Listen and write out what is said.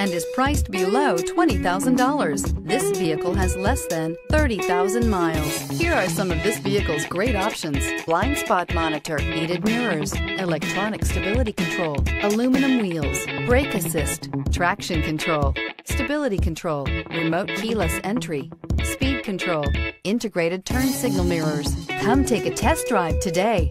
and is priced below $20,000. This vehicle has less than 30,000 miles. Here are some of this vehicle's great options. Blind spot monitor, heated mirrors, electronic stability control, aluminum wheels, brake assist, traction control, stability control, remote keyless entry, speed control, integrated turn signal mirrors. Come take a test drive today.